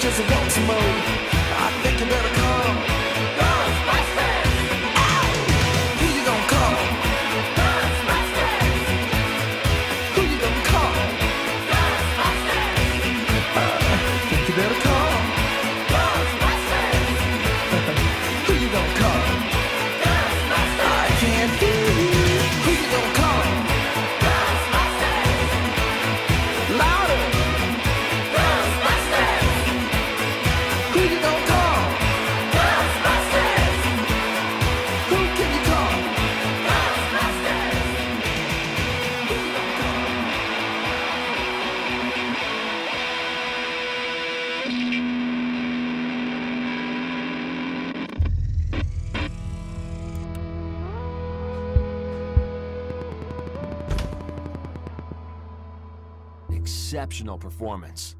just want some more. I think you better call. Ghostbusters! Who you gonna call? Ghostbusters! Who you gonna call? Ghostbusters! I think you better call. Exceptional performance.